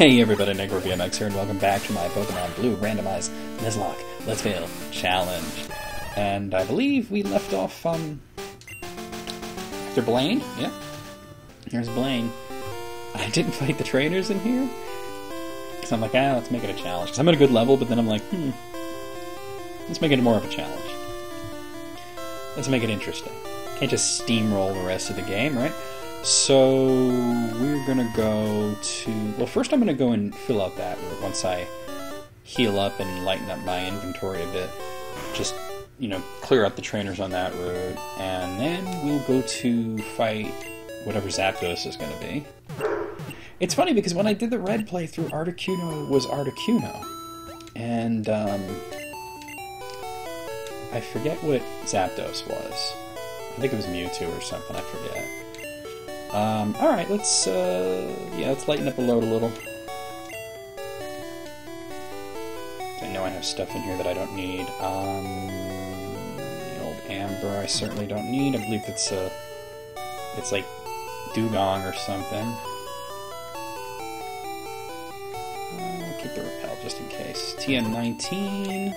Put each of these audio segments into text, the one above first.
Hey everybody, NecroVMX here, and welcome back to my Pokemon Blue Randomized Nuzlocke Let's Fail Challenge. And I believe we left off, um... After Blaine? Yeah. Here's Blaine. I didn't fight the trainers in here. Because I'm like, ah, let's make it a challenge. Because I'm at a good level, but then I'm like, hmm... Let's make it more of a challenge. Let's make it interesting. Can't just steamroll the rest of the game, right? So we're gonna go to. Well, first I'm gonna go and fill out that once I heal up and lighten up my inventory a bit. Just you know, clear out the trainers on that route, and then we'll go to fight whatever Zapdos is gonna be. It's funny because when I did the red playthrough, Articuno was Articuno, and um, I forget what Zapdos was. I think it was Mewtwo or something. I forget. Um, alright, let's, uh, yeah, let's lighten up the load a little. I know I have stuff in here that I don't need. Um, the old Amber I certainly don't need. I believe it's, uh, it's like Dewgong or something. Uh, keep the Repel just in case. TM19.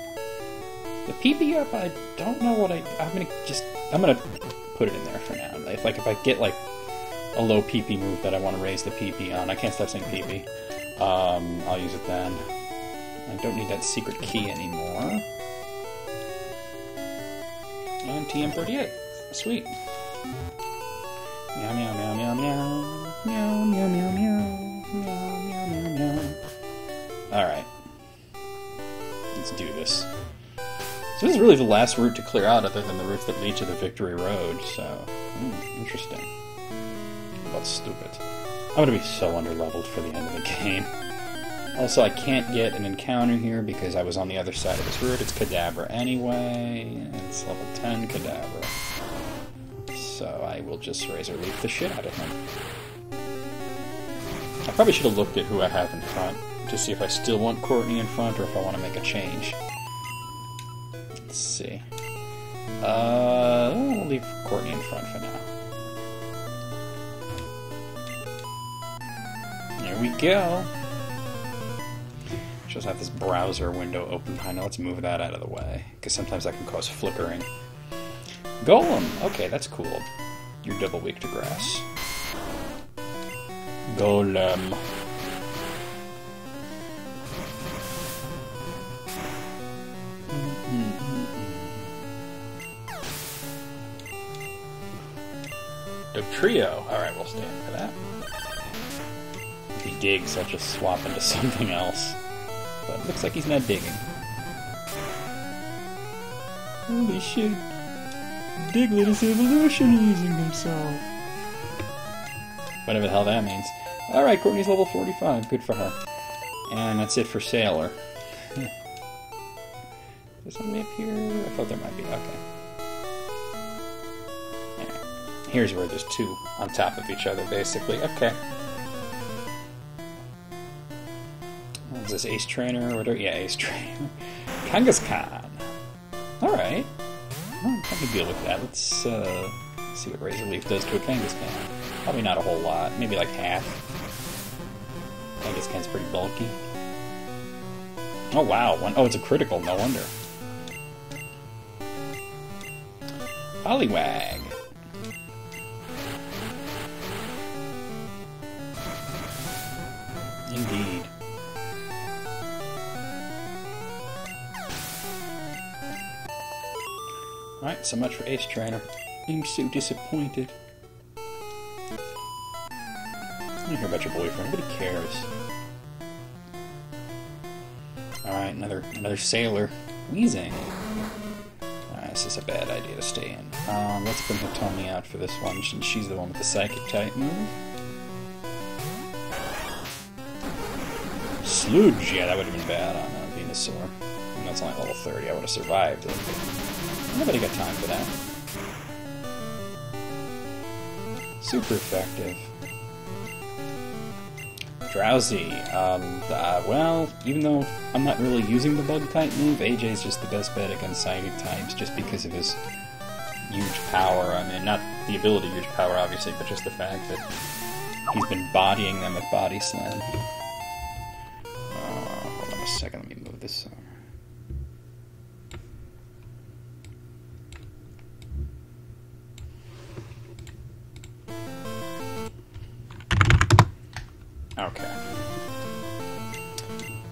The PP up, I don't know what I, I'm gonna just, I'm gonna put it in there for now. If, like, if I get, like, a low PP move that I want to raise the PP on. I can't stop saying PP. Um, I'll use it then. I don't need that secret key anymore. And TM38. Sweet. Meow meow meow meow meow. Meow meow meow meow. Meow meow meow meow. Alright. Let's do this. So this is really the last route to clear out other than the route that lead to the Victory Road, so... Hmm, interesting stupid. I'm gonna be so underleveled for the end of the game. Also, I can't get an encounter here because I was on the other side of this route. It's Kadabra anyway. It's level 10 Kadabra. So I will just Razor Leaf the shit out of him. I probably should have looked at who I have in front to see if I still want Courtney in front or if I want to make a change. Let's see. Uh, we'll leave Courtney in front for now. We go. Just have this browser window open behind it. Let's move that out of the way, because sometimes that can cause flickering. Golem! Okay, that's cool. You're double weak to grass. Golem. The trio. Alright, we'll stand for that. Digs, I'll just swap into something else. But it looks like he's not digging. Holy shit. Diglett is evolutionizing himself. Whatever the hell that means. Alright, Courtney's level 45. Good for her. And that's it for Sailor. Is somebody up here? I thought there might be. Okay. Here's where there's two on top of each other, basically. Okay. This Ace Trainer or whatever? Yeah, Ace Trainer. Kangaskhan. Alright. Well, I can deal with that. Let's uh, see what Razor Leaf does to a Kangaskhan. Probably not a whole lot. Maybe like half. Kangaskhan's pretty bulky. Oh wow, One, oh, it's a critical, no wonder. Poliwag. Indeed. So much for Ace Trainer. I'm so disappointed. I don't hear about your boyfriend. Nobody cares. Alright, another another sailor. Wheezing. Alright, this is a bad idea to stay in. Um, let's bring Hitomi out for this one, since she's the one with the psychic type move. Sludge! Yeah, that would have been bad on uh, Venusaur. And that's only level 30. I would have survived it. Nobody got time for that. Super effective. Drowzee. Um, uh, well, even though I'm not really using the bug type move, AJ's just the best bet against psychic types just because of his huge power. I mean, not the ability huge power, obviously, but just the fact that he's been bodying them with Body Slam. Uh, hold on a second. Let me move this. Okay.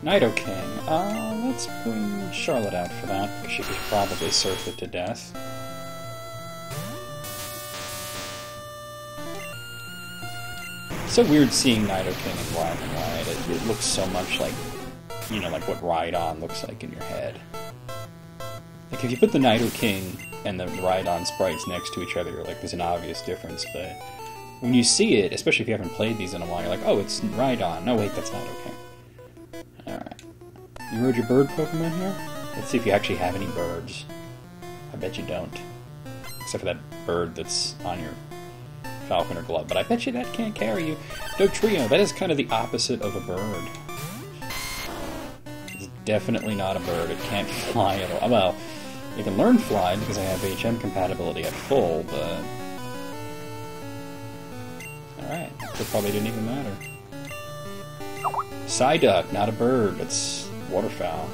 Nidoking. Uh, let's bring Charlotte out for that, because she could probably surf it to death. so weird seeing Nidoking in black and white. It, it, looks so much like, you know, like what Rhydon looks like in your head. Like if you put the Nidoking and the Rhydon sprites next to each other, like there's an obvious difference. But when you see it, especially if you haven't played these in a while, you're like, oh, it's Rhydon. No, wait, that's not okay. All right, you rode your bird Pokemon here. Let's see if you actually have any birds. I bet you don't, except for that bird that's on your falcon or glove, but I bet you that can't carry you. Dugtrio, that is kind of the opposite of a bird. It's definitely not a bird. It can't fly at all. Well, it can learn fly because I have HM compatibility at full, but... Alright, that probably didn't even matter. Psyduck, not a bird, it's waterfowl.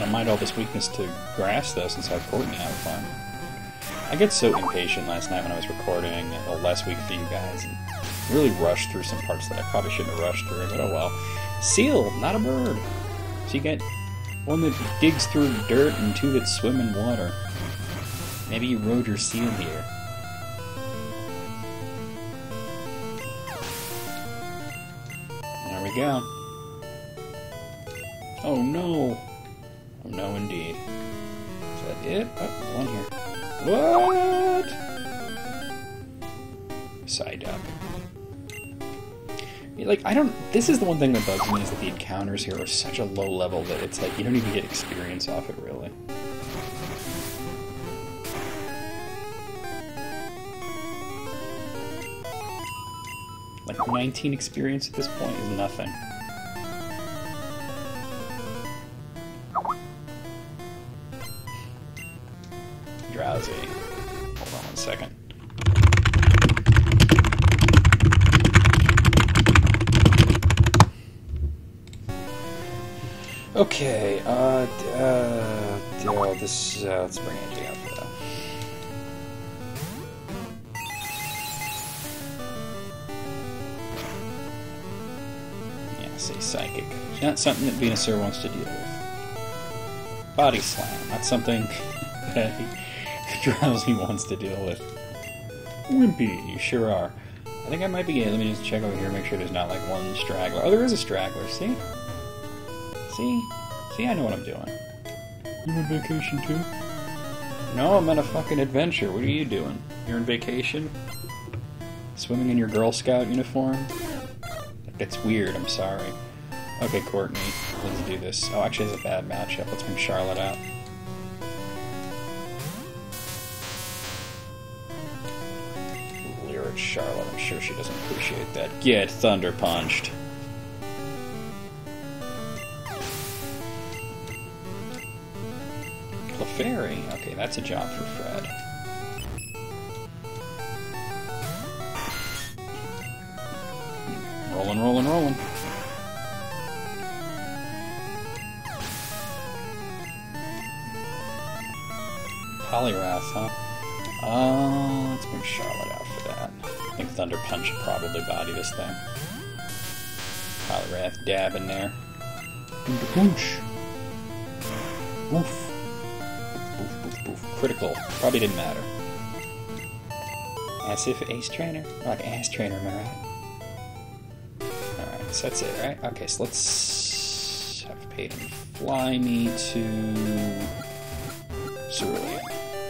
I mind all this weakness to grass, though, since I have Courtney out of fun. I get so impatient last night when I was recording the last week for you guys, and really rushed through some parts that I probably shouldn't have rushed through, but oh well. Seal, not a bird. So you get one that digs through dirt and two that swim in water. Maybe you rode your seal here. There we go. Oh no! Oh, no, indeed. Is that it? Oh, one here. What? Side up. Like, I don't... This is the one thing that bugs me, is that the encounters here are such a low level that it's like, you don't even get experience off it, really. Like, 19 experience at this point is nothing. Not something that Venusaur wants to deal with. Body Slam, not something that Drowzee wants to deal with. Wimpy, you sure are. I think I might be. Let me just check over here, make sure there's not like one straggler. Oh, there is a straggler. See? See? See, I know what I'm doing. You on vacation too? No, I'm on a fucking adventure. What are you doing? You're on vacation? Swimming in your Girl Scout uniform? That's weird, I'm sorry. Okay, Courtney, let's do this. Oh, actually, it's a bad matchup. Let's bring Charlotte out. Charlotte. I'm sure she doesn't appreciate that. Get thunder punched. Clefairy. Okay, that's a job for Fred. Rolling, rolling, rolling. Poliwrath, huh? Uh, let's bring Charlotte out for that. I think Thunder Punch should probably body this thing. Poliwrath dab in there. Thunder Punch! Woof. Boof, boof, boof. Critical. Probably didn't matter. As if Ace Trainer. Like Ass Trainer, am I right? Alright, so that's it, right? Okay, so let's have Peyton fly me to Cerulean.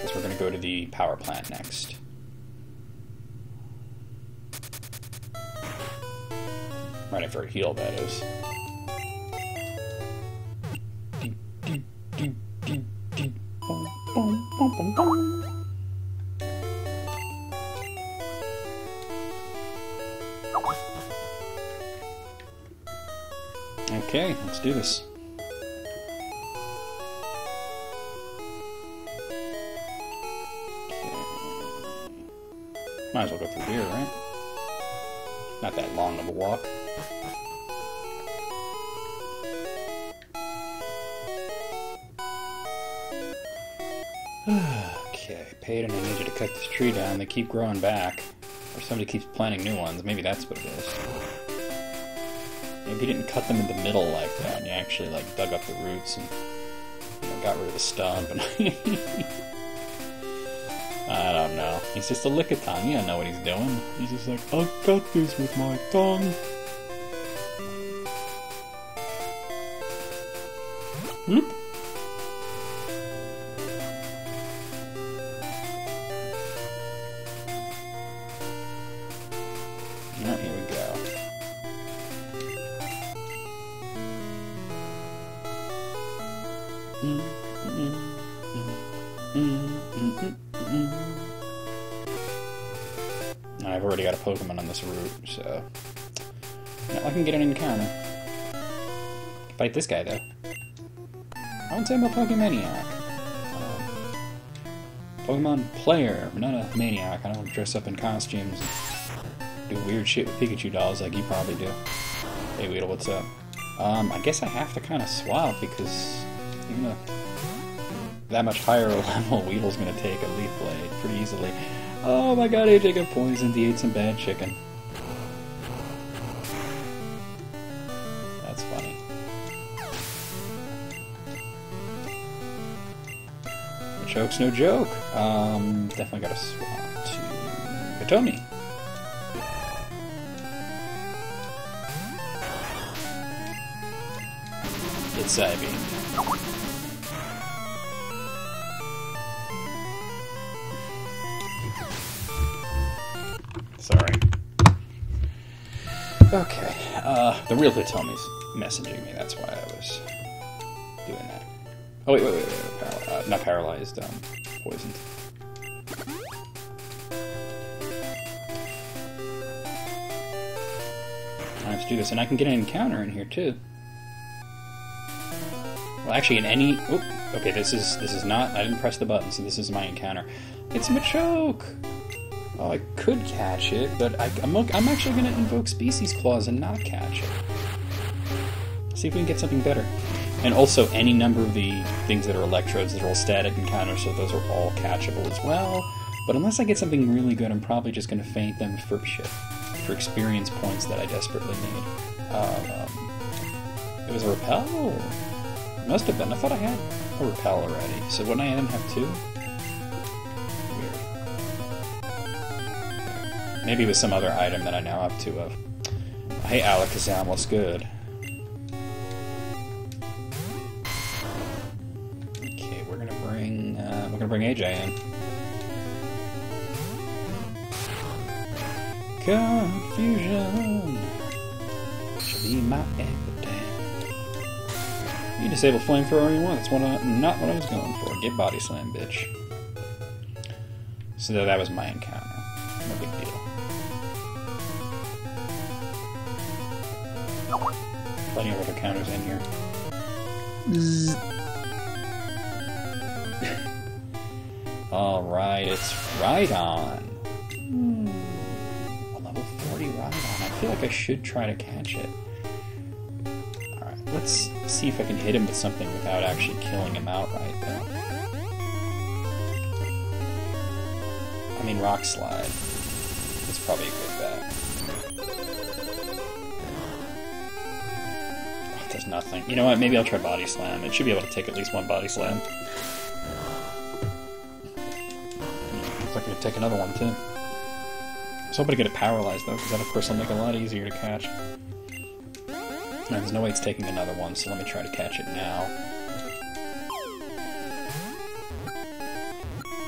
Because we're going to go to the power plant next. Right after a heal, that is. Okay, let's do this. Might as well go through here, right? Not that long of a walk. okay, Peyton, I need you to cut this tree down. They keep growing back. Or somebody keeps planting new ones. Maybe that's what it is. Maybe you didn't cut them in the middle like that, and you actually like dug up the roots and you know, got rid of the stump. And I don't know. He's just a lickitung. He don't know what he's doing. He's just like, I'll cut this with my tongue. Whoop. Fight this guy though. I'm a Pokemaniac. Um, Pokemon player, not a maniac. I don't dress up in costumes do weird shit with Pikachu dolls like you probably do. Hey Weedle, what's up? Um, I guess I have to kind of swap because even though that much higher level Weedle's gonna take a Leaf Blade pretty easily. Oh my god, AJ got poisoned. He ate some bad chicken. The joke's no joke. Um, definitely gotta swap to Hitomi. It's Psybeam. Sorry. Okay. Uh, the real Hitomi's messaging me. That's why I was doing that. Oh wait, wait, wait, wait. Paral- uh, not paralyzed. Um, poisoned. I have to do this, and I can get an encounter in here too. Well, actually, in any. Oop, okay, this is this is not. I didn't press the button, so this is my encounter. It's Machoke. Oh, I could catch it, but I, am I'm, I'm actually going to invoke Species Clause and not catch it. See if we can get something better. And also, any number of the things that are electrodes that are all static encounters, so those are all catchable as well. But unless I get something really good, I'm probably just going to faint them for shit, for experience points that I desperately need. Um, it was a repel? It must have been. I thought I had a repel already. So wouldn't I then have two? Weird. Maybe with some other item that I now have two of. Hey, Alakazam, what's good? Bring AJ in. Confusion should be my. You disable flamethrower you want. That's what I, not what I was going for. Get body slam, bitch. So that was my encounter. No big deal. Plenty of other counters in here. Right, it's Rhydon. Hmm. A level 40 Rhydon. I feel like I should try to catch it. All right, let's see if I can hit him with something without actually killing him outright, though. I mean, rock slide. It's probably a good bet. Oh, nothing. You know what? Maybe I'll try body slam. It should be able to take at least one body slam. Take another one too. I was hoping to get it paralyzed though, because that of course will make it a lot easier to catch. No, there's no way it's taking another one, so let me try to catch it now.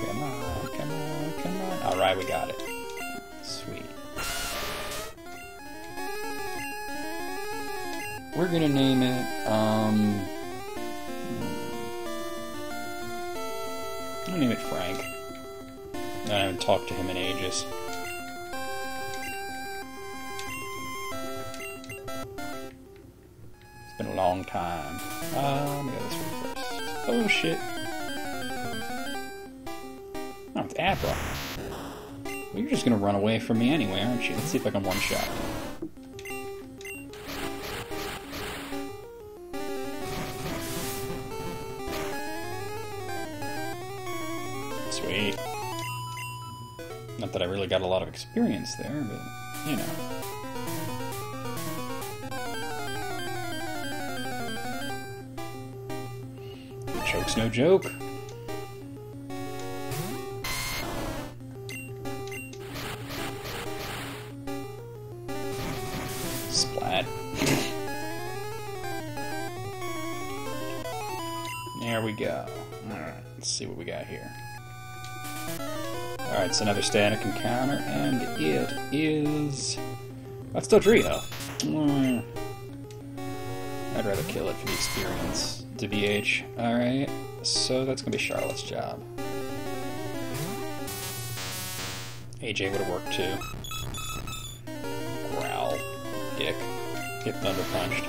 Come on, come on, come on. Alright, we got it. Sweet. We're gonna name it, um... I'm gonna name it Frank. I haven't talked to him in ages. It's been a long time. Uh, go this. Oh shit. Oh, it's Abra. Well, you're just gonna run away from me anyway, aren't you? Let's see if I can one-shot really got a lot of experience there, but, you know. Joke's no joke. Splat. there we go. Alright, let's see what we got here. Alright, it's another static encounter, and it is... That's Dodrio. Mm. I'd rather kill it for the experience. To BH. Alright, so that's gonna be Charlotte's job. AJ would have worked too. Growl. Dick. Get Thunder Punched.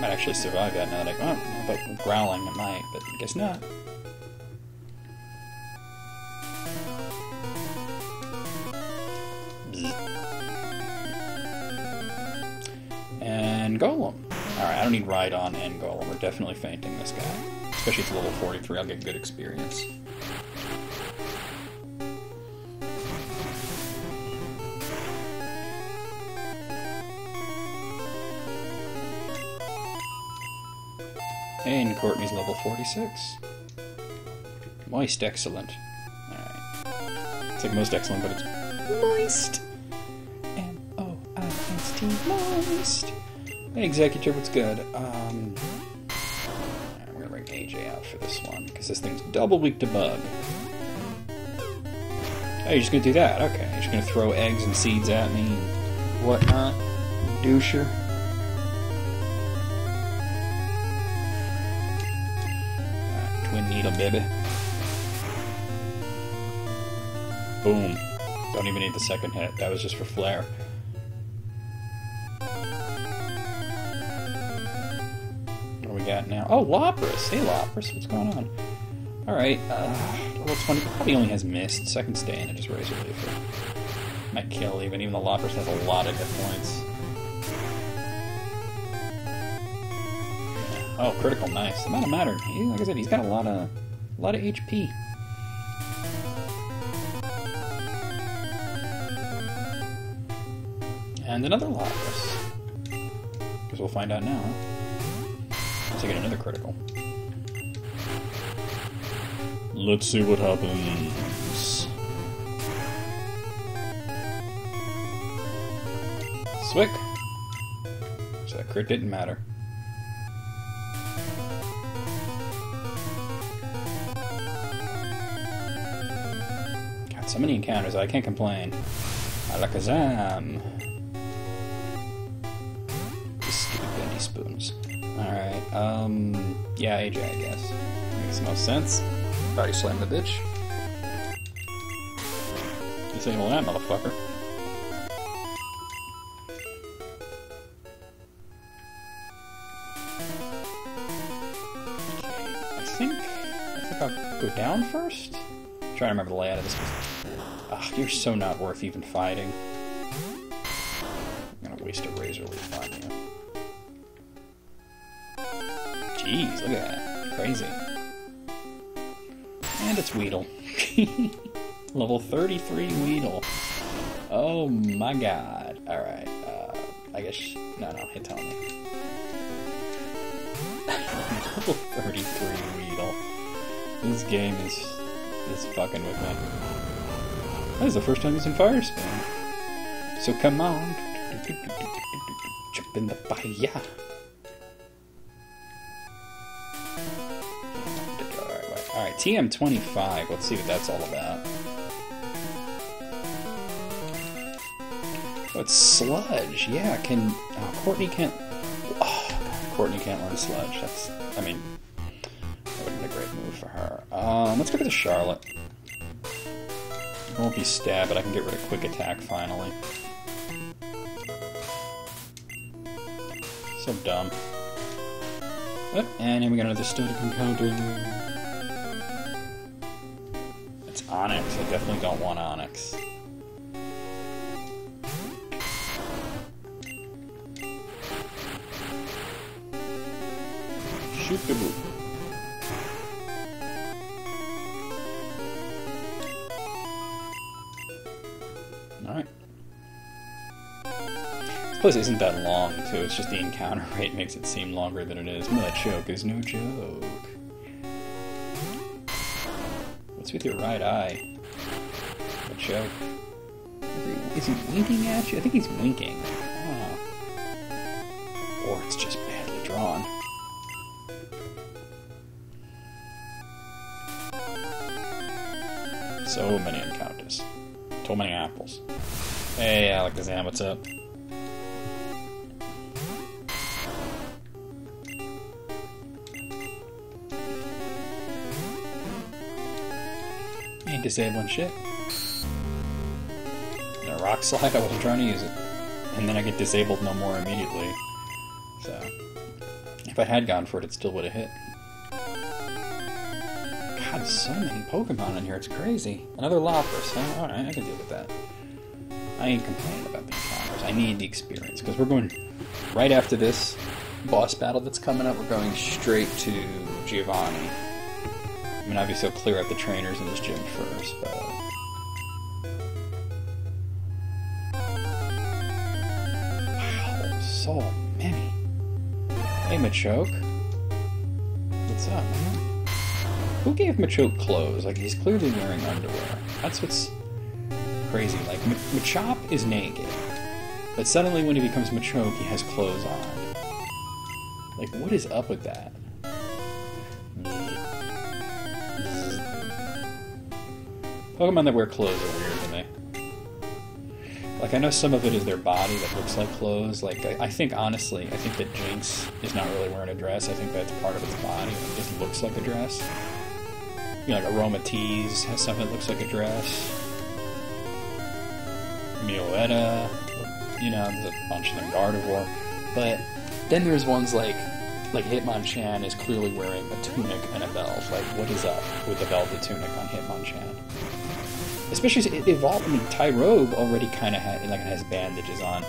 Might actually survive that now that I... Oh, but growling it might, but guess not. Don't need Rhydon and Golem. We're definitely fainting this guy. Especially at level 43, I'll get good experience. And Courtney's level 46. Moist, excellent. Alright. It's like most excellent, but it's moist. M-O-I-S-T, moist. Hey, Exeggutor, what's good? Um, we're gonna bring AJ out for this one, because this thing's double weak to bug. Oh, you're just gonna do that? Okay, you're just gonna throw eggs and seeds at me and whatnot. Doucher. Twin needle, baby. Boom. Don't even need the second hit. That was just for flair. Oh, Lapras! Hey, Lapras, what's going on? Alright, uh, level 20 probably only has Mist, so I can stay in and just Razor Leaf. Might kill even, even though Lapras has a lot of hit points. Oh, critical, nice. It might have mattered. He, like I said, he's got a lot of, a lot of HP. And another Lapras. Because we'll find out now. Let's get another critical. Let's see what happens. Swick. So that crit didn't matter. Got so many encounters, I can't complain. Alakazam. Stupid spoons. Um, yeah, AJ, I guess. Makes the most sense. Body slam the bitch. Disable that motherfucker. Okay, I think, I think I'll go down first? I'm trying to remember the layout of this. Ugh, you're so not worth even fighting. I'm gonna waste a razor leaf on Jeez, look at that. Crazy. And it's Weedle. Level 33 Weedle. Oh my god. Alright, uh, I guess... No, no, Hitomi. Level 33 Weedle. This game is... is fucking with me. That is the first time using Fire Spin. So come on. Jump in the fire. TM25. Let's see what that's all about. Oh, it's Sludge. Yeah, can... Oh, Courtney can't... Oh, Courtney can't learn Sludge. That's... I mean... That would have been a great move for her. Um, let's go to the Charlotte. I won't be stabbed, but I can get rid of Quick Attack finally. So dumb. Oh, and then we got another static encounter. Onix. I definitely don't want Onix. Shoot the boot. Alright. This place isn't that long, too. It's just the encounter rate makes it seem longer than it is. choke is no joke. What's with your right eye? Machoke. Is he winking at you? I think he's winking. Oh. Or it's just badly drawn. So many encounters. So many apples. Hey, Alakazam, what's up? Ain't disabling shit. The rock slide, I wasn't trying to use it. And then I get disabled no more immediately. So, if I had gone for it, it still would have hit. God, so many Pokemon in here, it's crazy. Another Lapras, huh? Alright, I can deal with that. I ain't complaining about the encounters. I need the experience, because we're going right after this boss battle that's coming up, we're going straight to Giovanni. I mean, obviously, I'll clear out the trainers in this gym first, but. Wow, so many. Hey, Machoke. What's up, man? Who gave Machoke clothes? Like, he's clearly wearing underwear. That's what's crazy. Like, Machop is naked, but suddenly when he becomes Machoke, he has clothes on. Like, what is up with that? Pokemon that wear clothes are weird to me. Like, I know some of it is their body that looks like clothes. Like, I, I think, honestly, I think that Jynx is not really wearing a dress. I think that's part of its body. It just looks like a dress. You know, like Aromatisse has something that looks like a dress. Meloetta, you know, there's a bunch of them, Gardevoir. But then there's ones like like Hitmonchan is clearly wearing a tunic and a belt. Like, what is up with the velvet tunic on Hitmonchan? Especially it evolved. I mean, Tyrogue already kind of had like it has bandages on,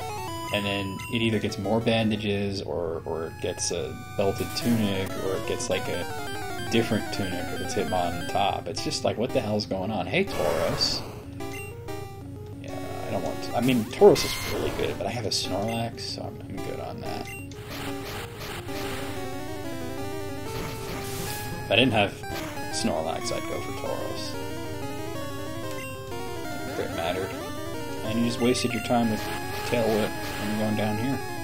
and then it either gets more bandages or or it gets a belted tunic or it gets like a different tunic with its Hitmontop. It's just like what the hell's going on? Hey, Tauros. Yeah, I don't want. To, I mean, Tauros is really good, but I have a Snorlax, so I'm good on that. If I didn't have Snorlax, I'd go for Tauros. If it mattered. And you just wasted your time with Tail Whip and going down here.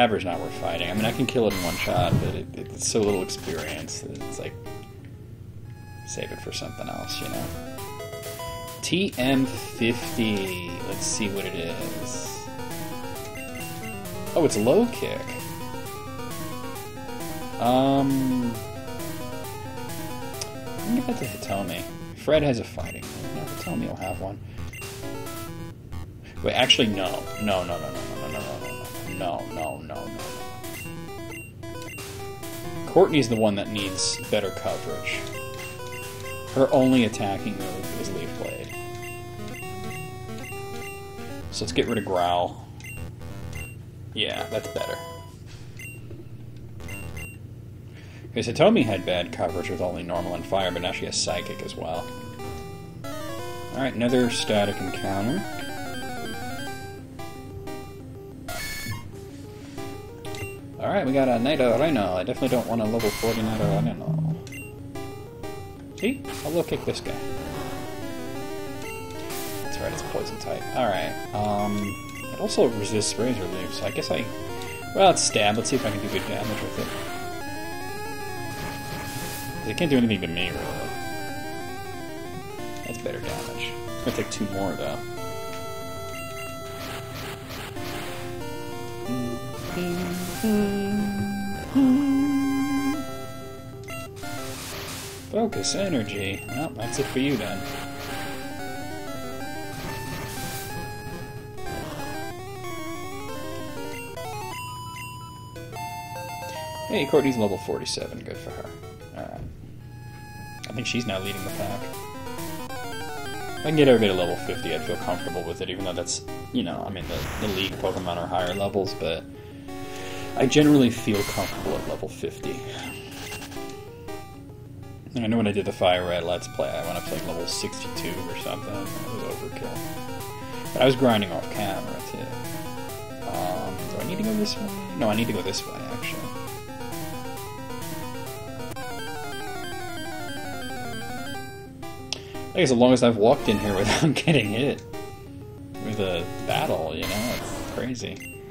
Abra's not worth fighting. I mean, I can kill it in one shot, but it, it's so little experience that it's like save it for something else, you know. TM50. Let's see what it is. Oh, it's low kick. Um, I'm gonna that to Hitomi. Fred has a fighting. No, Hitomi will have one. Wait, actually, no. No, no, no, no, no, no, no, no, no. Courtney's the one that needs better coverage. Her only attacking move is Leaf Blade. So let's get rid of Growl. Yeah, that's better. Because Hitomi had bad coverage with only normal and fire, but now she has psychic as well. Alright, another static encounter. Alright, we got a Nidorino. I definitely don't want a level 40 Nidorino. See? I'll low kick this guy. That's right, it's poison type. Alright, um... It also resists Razor Leaf, so I guess I... Well, it's stab. Let's see if I can do good damage with it. It can't do anything to me, really. That's better damage. It's gonna take two more, though. Focus energy. Well, that's it for you then. Hey, Courtney's level 47. Good for her. Alright. I think she's now leading the pack. If I can get everybody to level 50, I'd feel comfortable with it, even though that's, you know, I mean, the, the League Pokemon are higher levels, but I generally feel comfortable at level 50. I know when I did the Fire Red Let's Play, I went up to like level 62 or something. It was overkill. But I was grinding off camera, too. Um, do I need to go this way? No, I need to go this way, actually. I guess as long as I've walked in here without getting hit with a battle, you know, it's crazy.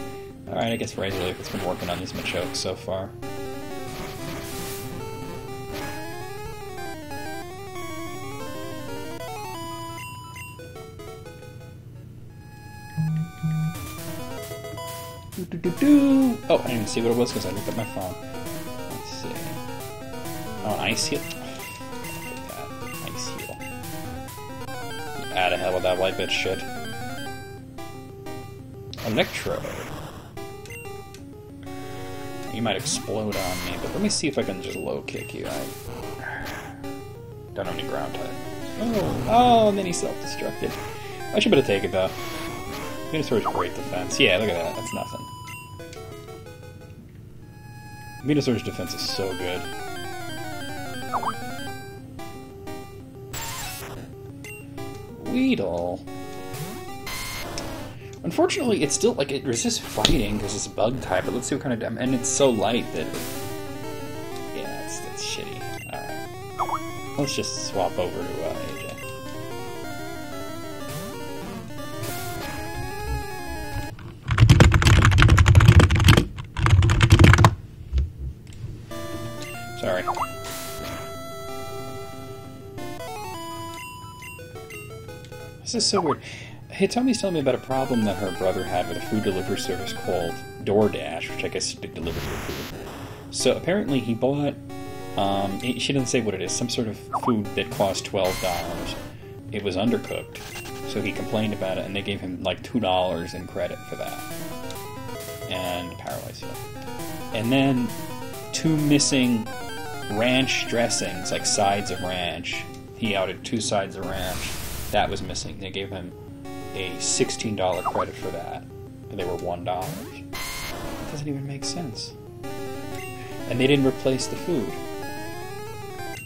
Alright, I guess Razor has been working on these Machokes so far. Oh, I didn't even see what it was because I looked at my phone. Let's see. Oh, an ice heal. Ice. Out of hell with that white bitch shit. Electrode. You might explode on me, but let me see if I can just low kick you. I don't have any ground type. Oh, oh, and then he self-destructed. I should better take it though. Venusaur's great defense. Yeah, look at that. That's nothing. Venusaur's defense is so good. Weedle. Unfortunately, it's still like it resists fighting because it's bug type. But let's see what kind of damage. And it's so light that. Yeah, it's, it's shitty. Alright. Let's just swap over to uh, Sorry. This is so weird. Hitomi's telling me about a problem that her brother had with a food delivery service called DoorDash, which I guess delivers your food. So apparently he bought, um, he- she didn't say what it is, some sort of food that cost $12. It was undercooked. So he complained about it, and they gave him like $2 in credit for that. And paralyzed heal. And then two missing ranch dressings, like sides of ranch. He outed two sides of ranch. That was missing. They gave him a $16 credit for that. And they were $1. It doesn't even make sense. And they didn't replace the food.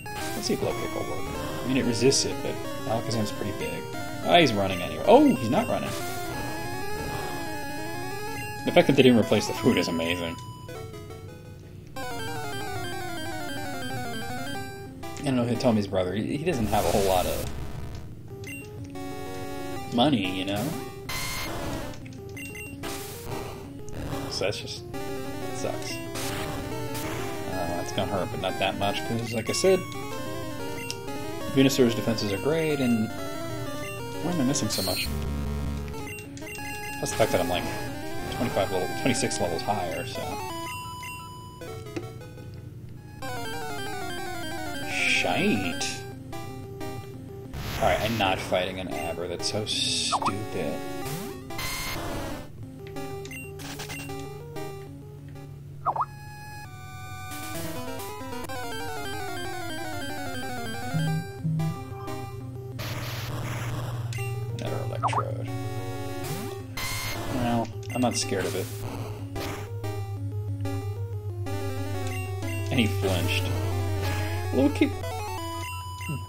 Let's see if kick will work. I mean, it resists it, but Alakazam's pretty big. Ah, he's running anyway. Oh, he's not running. The fact that they didn't replace the food is amazing. I don't know, Hitomi's brother, he, doesn't have a whole lot of money, you know? So that's just, sucks. Uh, that's gonna hurt, but not that much, because like I said, Venusaur's defenses are great, and why am I missing so much? Plus the fact that I'm like 25 level, 26 levels higher, so. Shite. Alright, I'm not fighting an Abra. That's so stupid. Another electrode. Well, I'm not scared of it. And he flinched. Low kick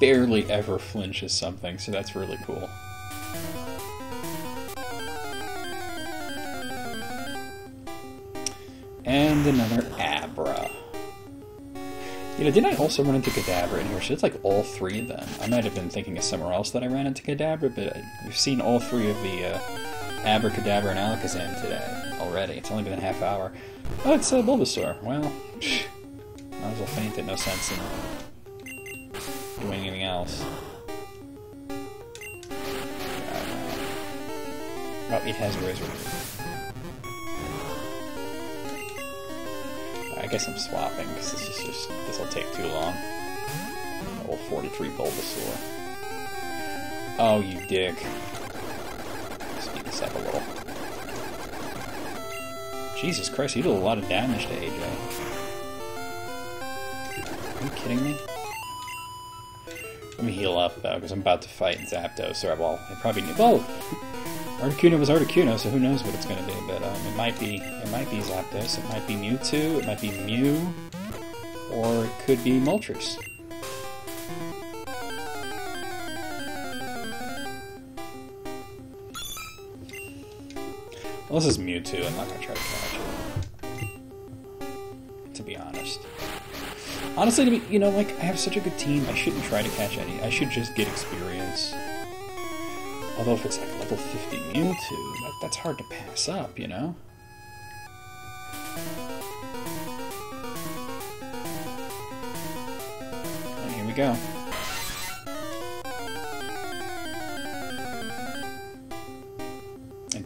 barely ever flinches something, so that's really cool. And another Abra. You know, didn't I also run into Kadabra in here? So it's like all three of them. I might have been thinking of somewhere else that I ran into Kadabra, but we've seen all three of the uh, Abracadabra and Alakazam today already. It's only been a half hour. Oh, it's uh, Bulbasaur. Well, might as well faint it. No sense in else. Oh, it has Razor. I guess I'm swapping because this is just this will take too long. Level 43 Bulbasaur. Oh, you dick. Speed this up a little. Jesus Christ, you did a lot of damage to AJ. Are you kidding me? Though, because I'm about to fight Zapdos, or, well, I probably need... both. Articuno was Articuno, so who knows what it's going to be, but um, it might be it might be Zapdos, it might be Mewtwo, it might be Mew, or it could be Moltres. Well, this is Mewtwo, I'm not to try to catch it. To be honest. Honestly, to be, you know, like, I have such a good team, I shouldn't try to catch any. I should just get experience. Although if it's like level 50 Mewtwo, that, that's hard to pass up, you know? And here we go.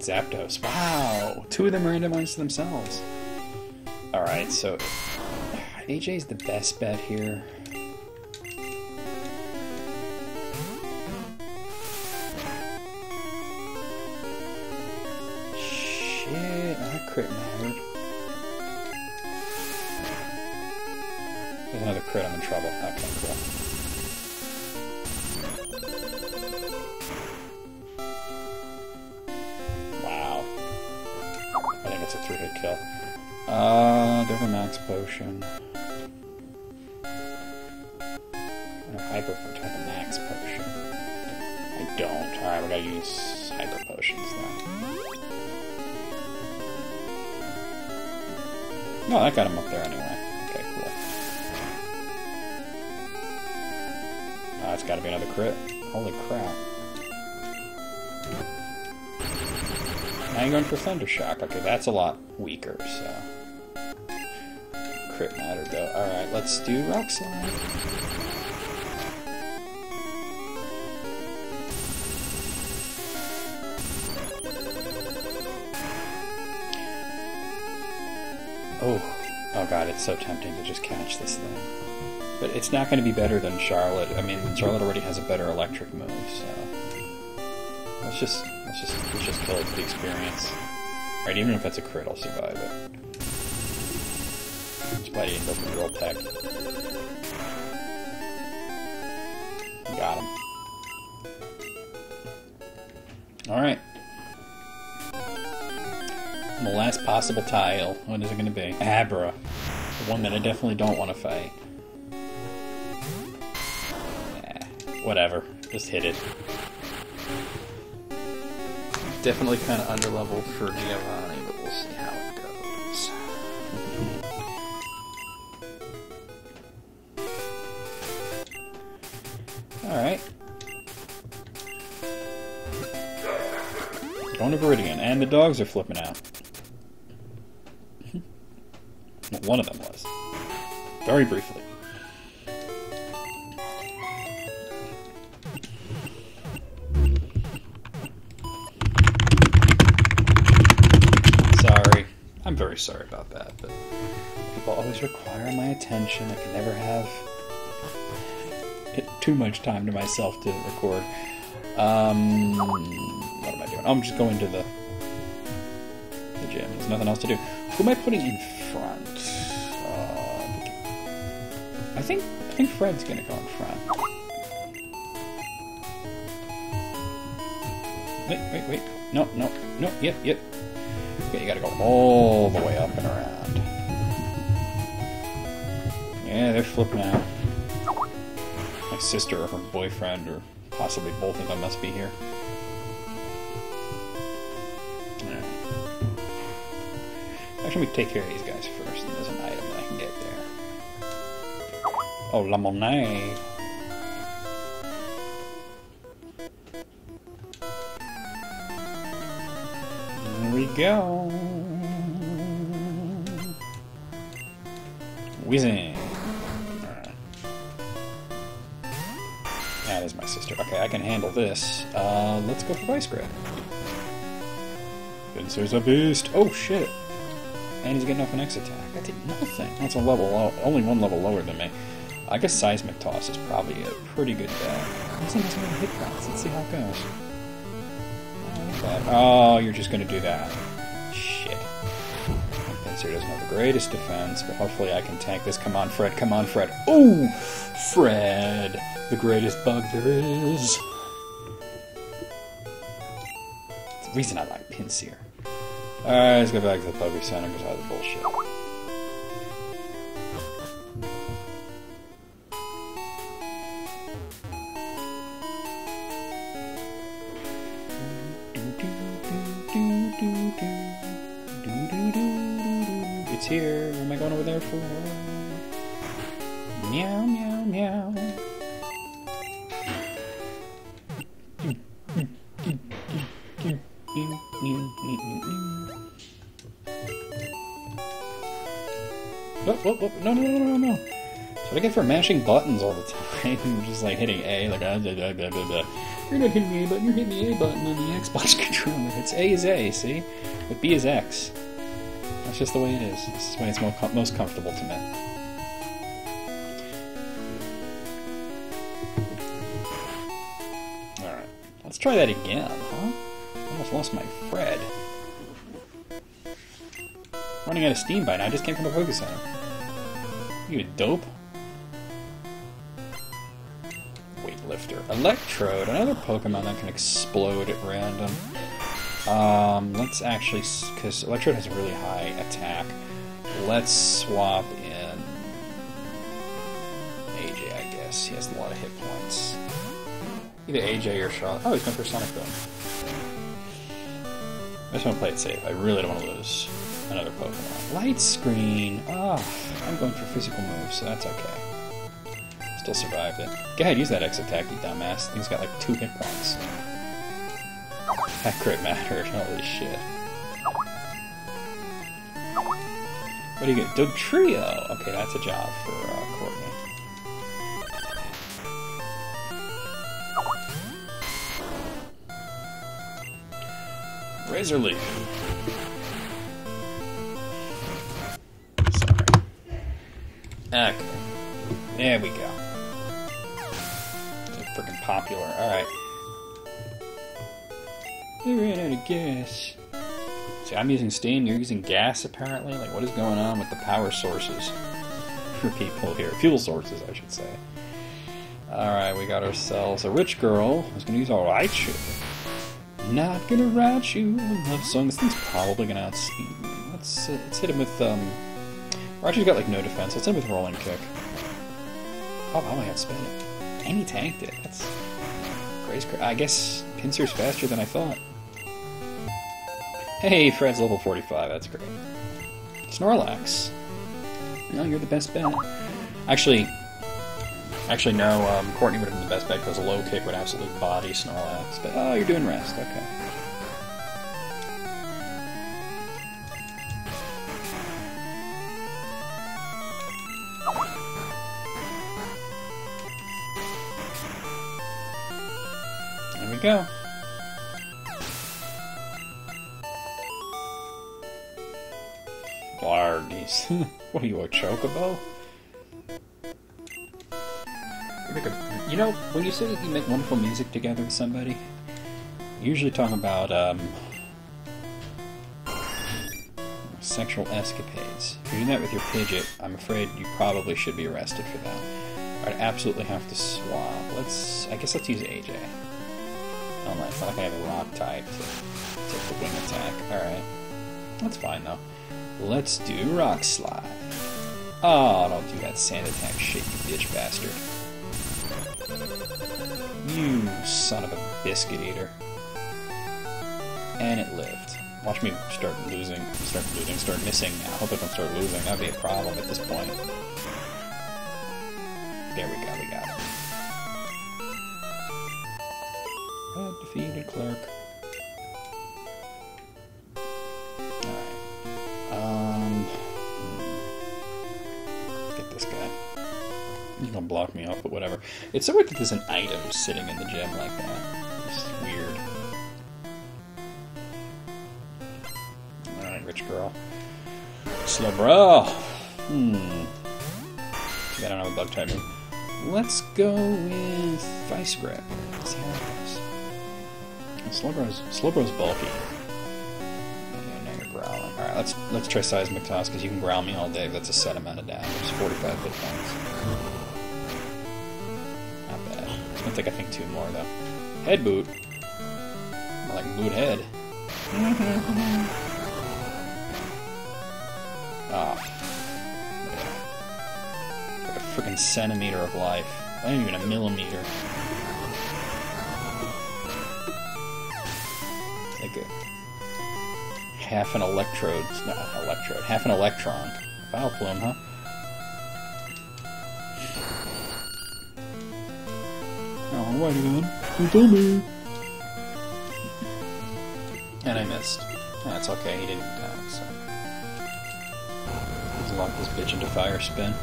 Zapdos. Wow! Two of them randomized themselves. Alright, so AJ's the best bet here. Shit, that crit mattered. There's another crit, I'm in trouble. Okay, cool. Wow. I think it's a three-hit kill. Uh, do have a max potion? Gotta use hyper potions then. No, that got him up there anyway. Okay, cool. Ah, it's gotta be another crit. Holy crap. Now you're going for Thunder Shock. Okay, that's a lot weaker, so. Crit matter go. Alright, let's do Rock Slide. Oh, oh god, it's so tempting to just catch this thing. But it's not going to be better than Charlotte. I mean, Charlotte already has a better electric move, so let's just let's just let's just kill it for the experience. All right, even if it's a crit, I'll survive it. Spidey and doesn't roll tech. Got him. All right. And the last possible tile. What is it going to be? Abra. The one that I definitely don't want to fight. Eh, whatever. Just hit it. Definitely kind of underleveled for Giovanni, but we'll see how it goes. Alright. Going to Viridian, and the dogs are flipping out. Well, One of them was. Very briefly. Sorry. I'm very sorry about that, but people always require my attention. I can never have too much time to myself to record. Um, what am I doing? I'm just going to the the gym. There's nothing else to do. Who am I putting in front? I think I think Fred's gonna go in front. Wait, wait, wait. No, no, no. Yep, yep. Okay, you gotta go all the way up and around. Yeah, they're flipping out. My sister or her boyfriend, or possibly both of them, must be here. Actually, we take care of these Oh, La Monnaie. Here we go. Whizzing. That is my sister. Okay, I can handle this. Uh, let's go for Vice Grip. Pinsir's a beast. Oh, shit. And he's getting off an X attack. That did nothing. That's a level only one level lower than me. I guess Seismic Toss is probably a pretty good bet. Thing doesn't really hit points. Let's see how it goes. Oh, you're just going to do that. Shit. Pinsir doesn't have the greatest defense, but hopefully I can tank this. Come on, Fred. Come on, Fred. Ooh! Fred! The greatest bug there is. It's the reason I like Pinsir. Alright, let's go back to the Poke Center because that was bullshit. I get for mashing buttons all the time. Just like hitting A, like, uh, blah, blah, blah, blah. You're not hitting the A button, you're hitting the A button on the Xbox controller. It's A is A, see? But B is X. That's just the way it is. This is when it's most, most comfortable to me. Alright, let's try that again, huh? Almost lost my Fred. Running out of steam by now, I just came from the Poké Center. You a dope? Electrode, another Pokemon that can explode at random. Um, let's actually, because Electrode has a really high attack. Let's swap in AJ, I guess. He has a lot of hit points. Either AJ or Shaw. Oh, he's going for Sonic Boom. I just want to play it safe. I really don't want to lose another Pokemon. Light Screen! Oh, I'm going for physical moves, so that's okay. Still survived it. Go ahead, use that X attack, you dumbass. Thing's got like two hit points. That crit mattered, holy shit. What do you get? Dugtrio! Okay, that's a job for uh, Courtney. Razor Leaf. Sorry. Okay. There we go. Popular. Alright. We ran out of gas. See, I'm using steam, you're using gas apparently? Like, what is going on with the power sources for people here? Fuel sources, I should say. Alright, we got ourselves a rich girl who's gonna use our Raichu. Not gonna write you love song. This thing's probably gonna outspeed me. Let's, uh, let's hit him with, um... Raichu's got, like, no defense. Let's hit him with Rolling Kick. Oh, I only outspeed it. And he tanked it. That's... Grace, I guess Pinsir's faster than I thought. Hey, Fred's level 45, that's great. Snorlax. No, you're the best bet. Actually, actually no, um, Courtney would have been the best bet because a low kick would absolutely body Snorlax. But, oh, you're doing rest, okay. Go. Blarneys. what are you, a chocobo? You, a, you know, when you say that you make wonderful music together with somebody, usually talk about um, sexual escapades. If you're doing that with your Pidgeot, I'm afraid you probably should be arrested for that. I'd absolutely have to swap. Let's, I guess let's use AJ. Not I have a rock type to take the wing attack. Alright. That's fine though. Let's do Rock Slide. Oh, don't do that sand attack shit, you bitch bastard. You son of a biscuit eater. And it lived. Watch me start losing, start losing, start missing now. Hope I don't start losing. That'd be a problem at this point. There we go, we got it. Uh, defeated clerk. Alright. Um. hmm. Get this guy. He's gonna block me off, but whatever. It's so weird that there's an item sitting in the gym like that. It's weird. Alright, rich girl. Slowbro. Hmm. I don't have a bug type. Let's go with Vice Grip. Slowbro's, Slowbro's bulky. Okay, growling. Alright, let's let's try Seismic Toss, because you can growl me all day. That's a set amount of damage. 45 hit points. Not bad. It's gonna take, I think, two more, though. Head boot. More like boot head. Ah. Like a freaking centimeter of life. Not even a millimeter. Half an electrode, not an electrode, half an electron. Foul plume, huh? Alrighty then. You told me. And I missed. That's okay, he didn't die, so. Let's lock this bitch into fire spin.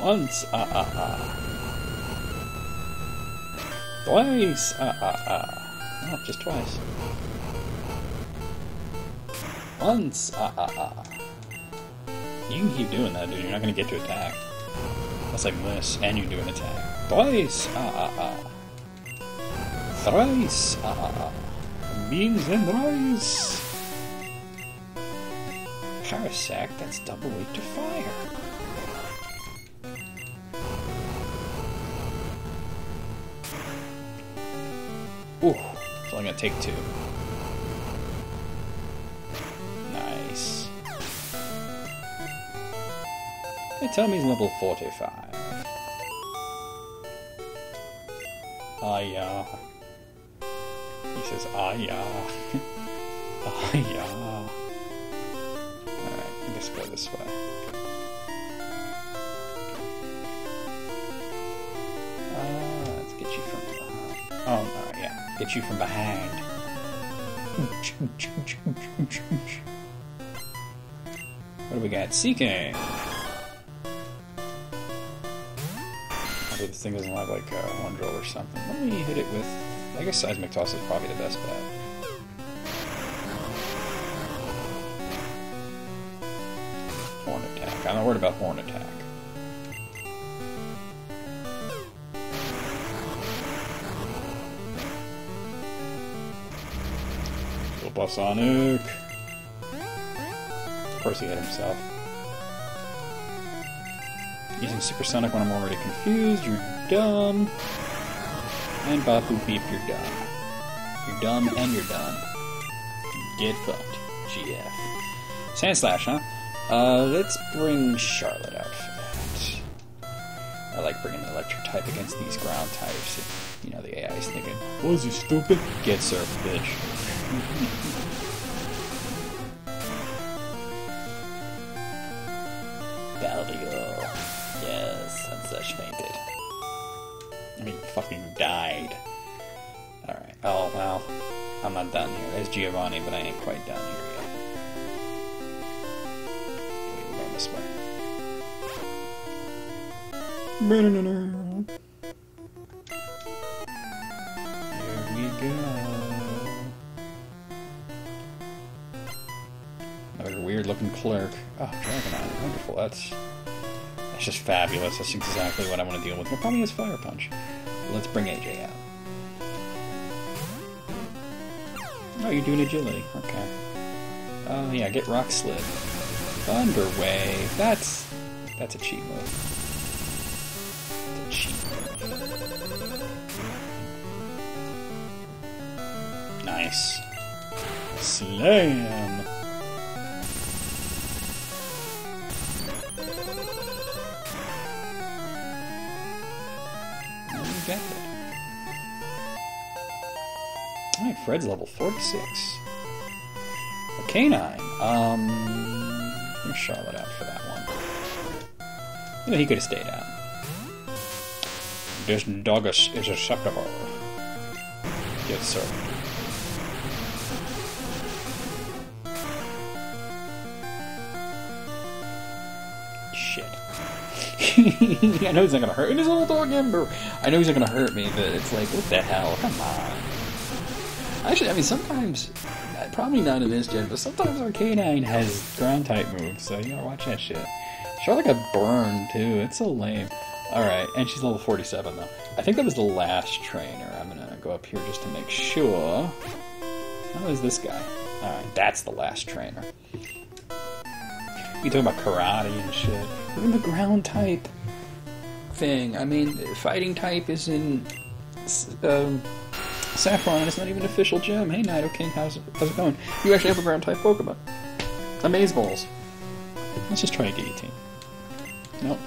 Once, ah ah ah. Twice, ah ah ah. Oh, just twice. Once, ah ah ah. You can keep doing that, dude. You're not gonna get to attack. That's like miss, and you do an attack. Twice, ah ah ah. Thrice, ah ah ah. Beans and rice. Parasect, that's double weight to fire. Ooh, it's only gonna take two. They tell me he's level 45. Ah, yeah. He says, yeah. ah, yeah. Alright, guess go this way. Uh, let's get you from. Oh, alright, yeah. Get you from behind. What do we got? Seaking! Maybe this thing doesn't have like uh, one drill or something. Let me hit it with. I guess seismic toss is probably the best bet. Horn attack. I'm not worried about horn attack. Sonic. Of course he hit himself. Using Supersonic when I'm already confused, you're dumb. And Bapu Beep, you're dumb. You're dumb and you're done. Get fucked. GF. Sandslash, huh? Uh, let's bring Charlotte out for that. I like bringing the electric type against these ground types. You know, the AI is thinking, was he stupid? Get served, bitch. Baldigal. And such fainted. I mean, fucking died. Alright. Oh, well. I'm not done here. There's Giovanni, but I ain't quite done here yet. We go this way. Here we go. Another weird looking clerk. Oh, Dragonite. Wonderful. That's that's just fabulous. That's exactly what I want to deal with. What probably has Fire Punch. Let's bring AJ out. Oh, you're doing agility. Okay. Oh yeah, get Rock Slid. Thunder Wave. That's that's a cheat move. It's a cheat move. Nice. Slam. Fred's level 46. Arcanine. Um, bring Charlotte out for that one. You know, he could have stayed out. This dog is acceptable. Yes, sir. Shit. I know he's not gonna hurt. And his little dog Ember. I know he's not gonna hurt me, but it's like, what the hell? Come on. Actually, I mean, sometimes, probably not in this gen, but sometimes Arcanine has ground type moves, so you gotta watch that shit. Charlotte got burned too. It's so lame. Alright, and she's level 47 though. I think that was the last trainer. I'm gonna go up here just to make sure. How is this guy? Alright, that's the last trainer. You talking about karate and shit. At the ground type thing. I mean, fighting type is in um, Saffron, it's not even an official gym. Hey, Nidoking, how's it, how's it going? You actually have a ground type Pokemon. Amaze Balls. Let's just try a guillotine. Nope.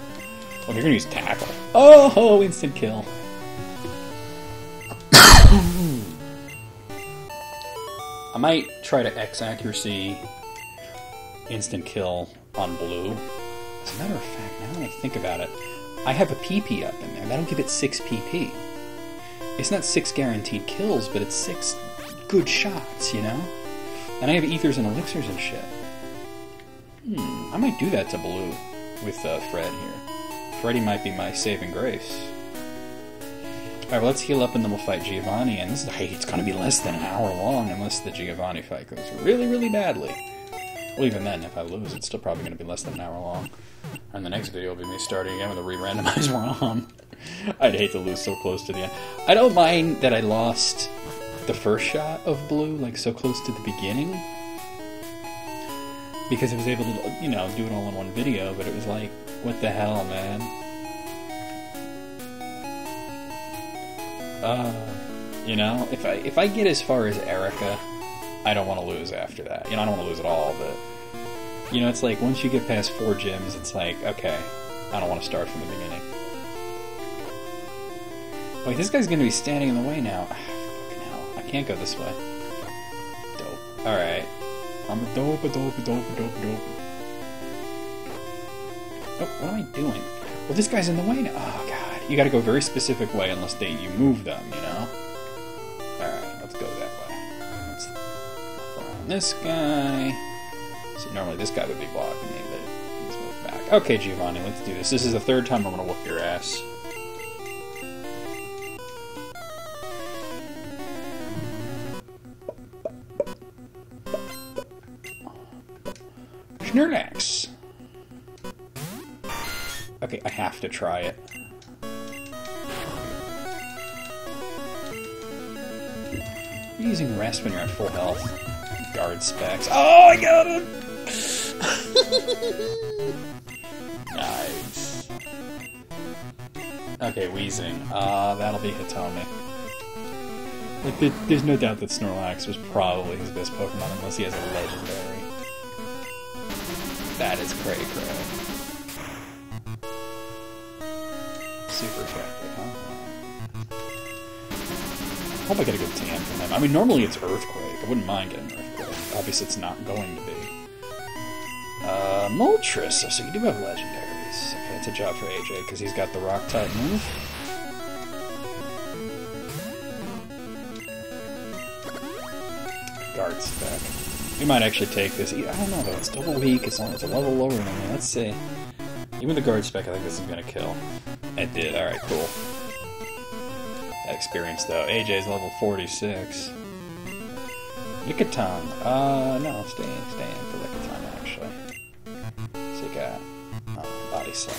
Oh, you're gonna use tackle. Oh, instant kill. I might try to X accuracy instant kill on blue. As a matter of fact, now that I think about it, I have a PP up in there. That'll give it 6 PP. It's not 6 guaranteed kills, but it's 6 good shots, you know? And I have ethers and elixirs and shit. Hmm, I might do that to blue with uh, Fred here. Freddy might be my saving grace. Alright, well, let's heal up and then we'll fight Giovanni. And this is, hey, it's gonna be less than an hour long unless the Giovanni fight goes really, really badly. Well, even then, if I lose, it's still probably gonna be less than an hour long. And the next video will be me starting again with a re-randomized ROM. I'd hate to lose so close to the end. I don't mind that I lost the first shot of blue, like so close to the beginning. Because I was able to, you know, do it all in one video, but it was like, what the hell, man? Uh, you know, if I if I get as far as Erica, I don't want to lose after that. You know, I don't want to lose at all, but you know, it's like once you get past four gyms, it's like, okay, I don't want to start from the beginning. Wait, this guy's gonna be standing in the way now. No, I can't go this way. Dope. Alright. I'm a dope, a dope, a dope, a dope, a dope. Oh, what am I doing? Well, this guy's in the way now. Oh, God. You gotta go a very specific way unless they you move them, you know? This guy. See, normally this guy would be blocking me, but let's move back. Okay, Giovanni, let's do this. This is the third time I'm gonna whoop your ass. Snorlax. Okay, I have to try it. You're using rest when you're at full health. Guard specs. Oh, I got him! nice. Okay, Weezing. Uh, that'll be Hitomi. Like, there's no doubt that Snorlax was probably his best Pokemon unless he has a legendary. That is cray cray. Super effective, huh? Hope I get a good tan from him. I mean, normally it's Earthquake. I wouldn't mind getting Earthquake. Obviously, it's not going to be. Uh, Moltres. So you do have legendaries. Okay, it's a job for AJ because he's got the Rock type move. Guard spec. We might actually take this. I don't know though. It's double weak. As It's, it's a level lower than me. Let's see. Even the guard spec, I think this is gonna kill. It did. All right, cool. That experience though. AJ's level 46. Lickitung. Uh, no, stay in, stay in for Lickitung actually. So you got uh, body slam.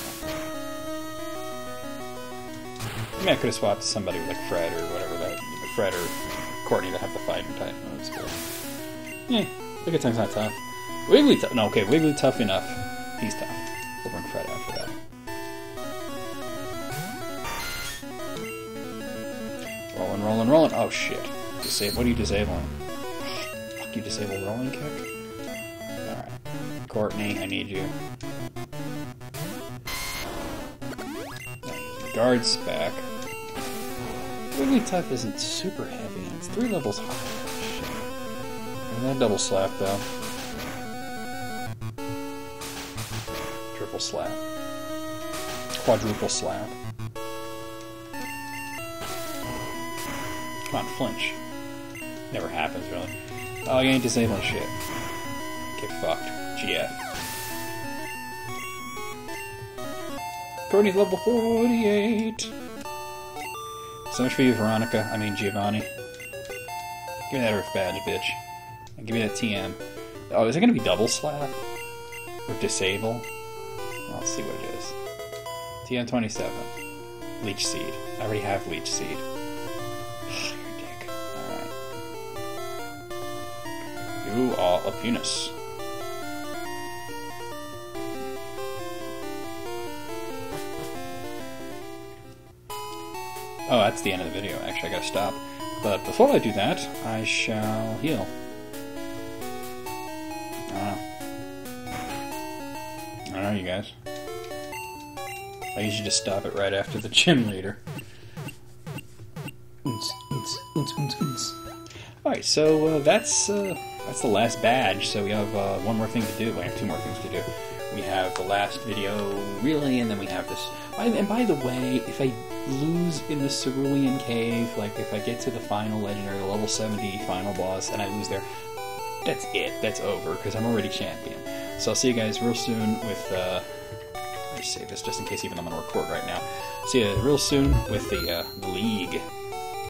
I mean, I could have swapped somebody like Fred or whatever that Fred or Courtney to have the fighting type but yeah. Lickitung's not tough. Wiggly tough. No, okay, Wiggly tough enough. He's tough. We'll bring Fred out for that. Rolling, rolling, rolling. Oh shit. Disable. What are you disabling? You, disable rolling kick? Alright. Courtney, I need you. Guard spec. Wigglytuff isn't super heavy, it's three levels high. And that double slap, though. Triple slap. Quadruple slap. Come on, flinch. Never happens, really. Oh, you ain't disabling shit. Get fucked. GF. Courtney's level 48! So much for you, Veronica. I mean, Giovanni. Give me that Earth badge, bitch. And give me that TM. Oh, is it gonna be double slap? Or disable? Let's see what it is. TM27. Leech Seed. I already have Leech Seed. You are a penis. Oh, that's the end of the video. Actually, I gotta stop. But before I do that, I shall heal. I don't know. I don't know, you guys. I usually just stop it right after the gym leader. Alright, so uh, that's uh, that's the last badge. So we have uh, one more thing to do. We have two more things to do. We have the last video, really, and then we have this. And by the way, if I lose in the Cerulean Cave, like if I get to the final legendary, the level 70 final boss, and I lose there, that's it. That's over, because I'm already champion. So I'll see you guys real soon with. Uh, me save this just in case, even I'm going to record right now. See you real soon with the, uh, the League.